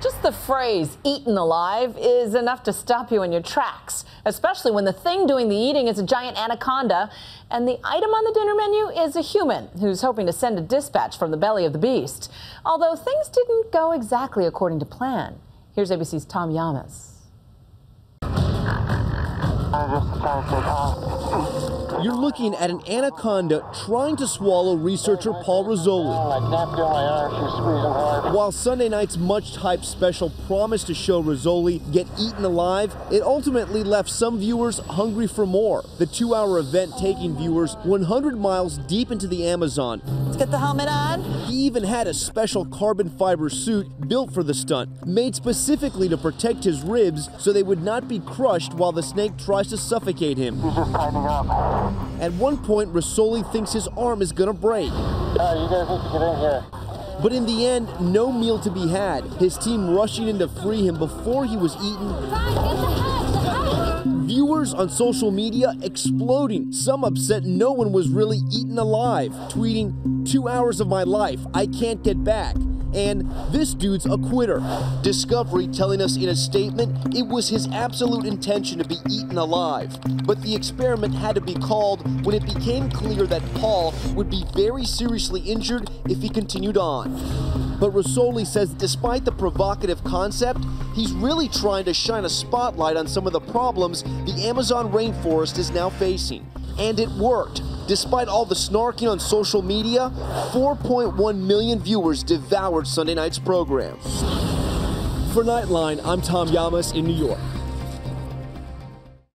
Just the phrase eaten alive is enough to stop you in your tracks, especially when the thing doing the eating is a giant anaconda and the item on the dinner menu is a human who's hoping to send a dispatch from the belly of the beast. Although things didn't go exactly according to plan. Here's ABC's Tom Llamas. You're looking at an anaconda trying to swallow researcher Paul Rosolie. While Sunday night's much hyped special promised to show Rosolie get eaten alive, it ultimately left some viewers hungry for more. The two hour event taking viewers 100 miles deep into the Amazon. Let's get the helmet on. He even had a special carbon fiber suit built for the stunt, made specifically to protect his ribs so they would not be crushed while the snake tries to suffocate him. He's just tightening up. At one point, Rosolie thinks his arm is gonna break. Uh, you guys need to get in here. But in the end, no meal to be had. His team rushing in to free him before he was eaten. Viewers on social media exploding, some upset no one was really eaten alive, tweeting, Two hours of my life, I can't get back. And this dude's a quitter. Discovery telling us in a statement it was his absolute intention to be eaten alive. But the experiment had to be called when it became clear that Paul would be very seriously injured if he continued on. But Rosolie says despite the provocative concept, he's really trying to shine a spotlight on some of the problems the Amazon rainforest is now facing. And it worked. Despite all the snarking on social media, 4.1 million viewers devoured Sunday night's program. For Nightline, I'm Tom Llamas in New York.